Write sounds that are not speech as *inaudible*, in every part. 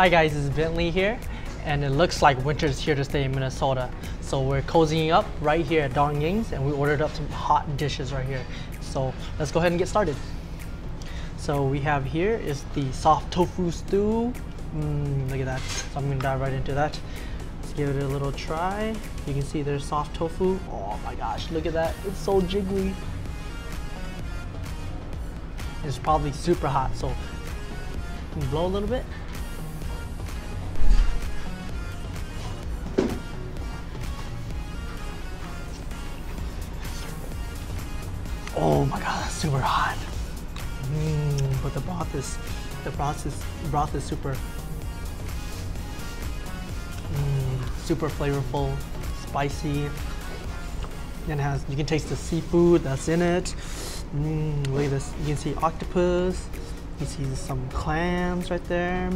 Hi guys, it's Bentley here, and it looks like winter's here to stay in Minnesota. So we're cozying up right here at Dong Yang's, and we ordered up some hot dishes right here. So let's go ahead and get started. So we have here is the soft tofu stew. Mm, look at that. So I'm gonna dive right into that. Let's give it a little try. You can see there's soft tofu. Oh my gosh, look at that. It's so jiggly. It's probably super hot, so blow a little bit. Oh my god, that's super hot. Mm, but the broth is the broth is broth is super mm, super flavorful, spicy. And has you can taste the seafood that's in it. Mm, look at this. You can see octopus. You see some clams right there.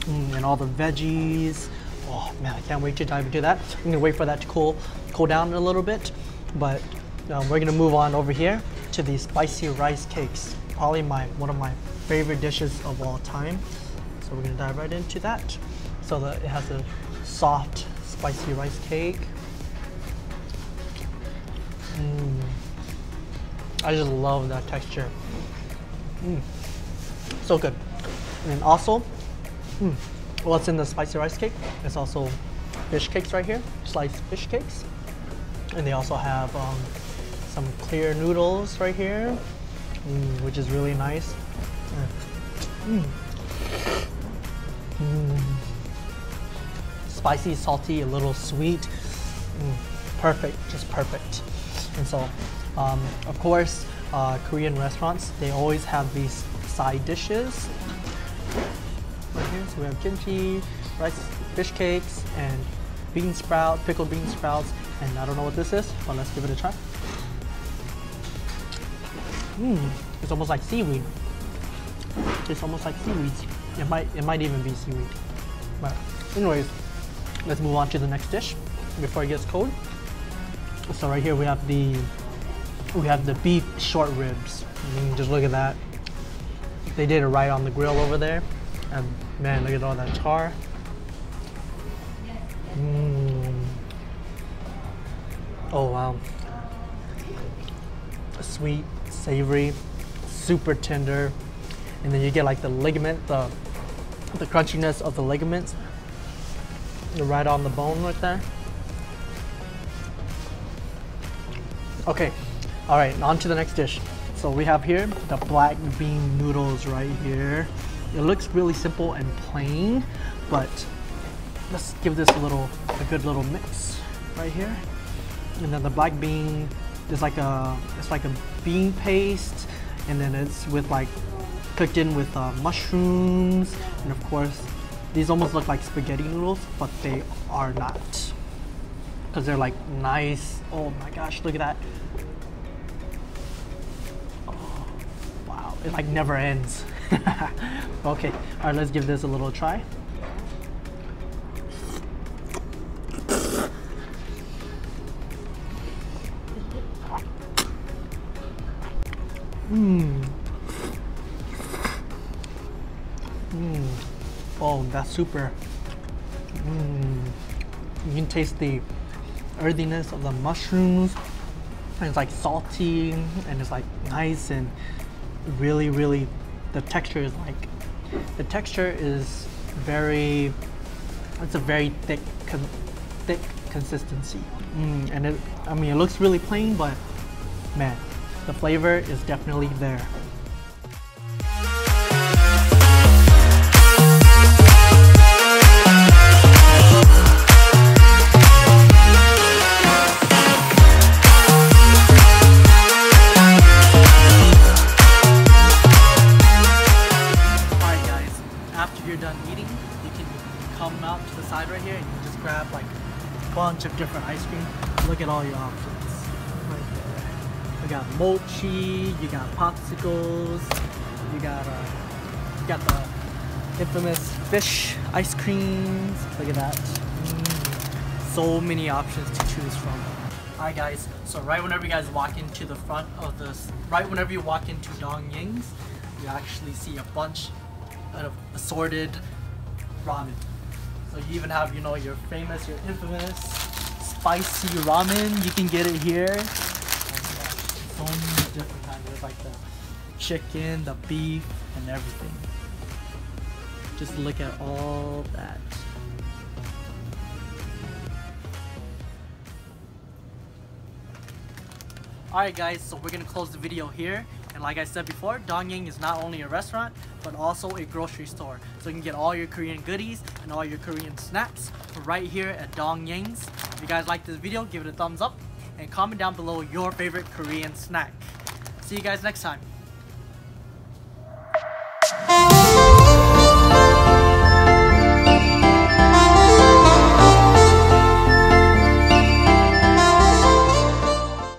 Mm, and all the veggies. Oh man, I can't wait to dive into that. I'm gonna wait for that to cool cool down a little bit. But um, we're gonna move on over here to the spicy rice cakes. Probably my one of my favorite dishes of all time. So we're gonna dive right into that. So that it has a soft, spicy rice cake. Mm. I just love that texture. Mm. So good. And also, mm, what's in the spicy rice cake? It's also fish cakes right here, sliced fish cakes. And they also have um, some clear noodles right here, mm, which is really nice. Mm. Mm. Spicy, salty, a little sweet. Mm. Perfect, just perfect. And so, um, of course, uh, Korean restaurants, they always have these side dishes. Right here, so we have kimchi, rice, fish cakes, and bean sprout, pickled bean sprouts, and I don't know what this is, but let's give it a try. Mmm, it's almost like seaweed. It's almost like seaweed. It might, it might even be seaweed. But anyways, let's move on to the next dish before it gets cold. So right here we have the, we have the beef short ribs. Mm, just look at that. They did it right on the grill over there. And man, look at all that char. Mm. Oh wow. Sweet, savory, super tender. And then you get like the ligament, the the crunchiness of the ligaments. right on the bone right there. Okay, all right, on to the next dish. So we have here the black bean noodles right here. It looks really simple and plain, but let's give this a little, a good little mix right here. And then the black bean is like a, it's like a bean paste, and then it's with like cooked in with uh, mushrooms, and of course, these almost look like spaghetti noodles, but they are not, because they're like nice. Oh my gosh, look at that. Oh, wow, it like never ends. *laughs* okay, all right, let's give this a little try. Mmm. Mmm. Oh, that's super. Mmm. You can taste the earthiness of the mushrooms. And it's like salty and it's like nice and really, really, the texture is like, the texture is very, it's a very thick, thick consistency. Mm, and it, I mean, it looks really plain, but man, the flavor is definitely there. Alright guys, after you're done eating, you can come out to the side right here and you just grab like a bunch of different ice cream. Look at all your options got mochi, you got popsicles, you got uh, you got the infamous fish ice creams. Look at that. Mm. So many options to choose from. Alright guys, so right whenever you guys walk into the front of this, right whenever you walk into Dong Yang's, you actually see a bunch of assorted ramen. So you even have, you know, your famous, your infamous spicy ramen. You can get it here. Oh my gosh, so many different kinds. There's like the chicken, the beef, and everything. Just look at all that. Alright guys, so we're gonna close the video here. And like I said before, Dongyang is not only a restaurant, but also a grocery store. So you can get all your Korean goodies and all your Korean snacks right here at Dongyang's. If you guys like this video, give it a thumbs up and comment down below your favorite Korean snack. See you guys next time.